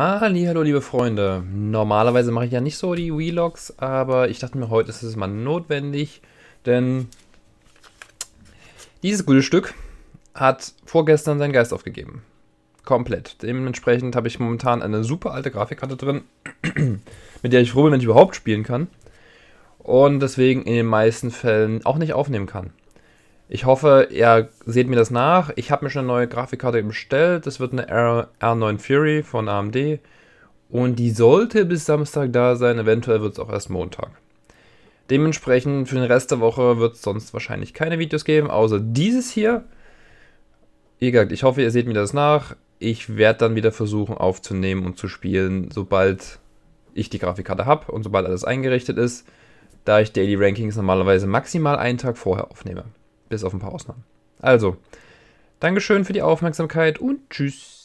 Hallo, liebe Freunde. Normalerweise mache ich ja nicht so die Vlogs, aber ich dachte mir, heute ist es mal notwendig, denn dieses gute Stück hat vorgestern seinen Geist aufgegeben. Komplett. Dementsprechend habe ich momentan eine super alte Grafikkarte drin, mit der ich froh bin, wenn ich überhaupt spielen kann. Und deswegen in den meisten Fällen auch nicht aufnehmen kann. Ich hoffe, ihr seht mir das nach. Ich habe mir schon eine neue Grafikkarte bestellt. Das wird eine R R9 Fury von AMD. Und die sollte bis Samstag da sein. Eventuell wird es auch erst Montag. Dementsprechend für den Rest der Woche wird es sonst wahrscheinlich keine Videos geben, außer dieses hier. Gesagt, ich hoffe, ihr seht mir das nach. Ich werde dann wieder versuchen aufzunehmen und zu spielen, sobald ich die Grafikkarte habe und sobald alles eingerichtet ist, da ich Daily Rankings normalerweise maximal einen Tag vorher aufnehme. Bis auf ein paar Ausnahmen. Also, Dankeschön für die Aufmerksamkeit und tschüss.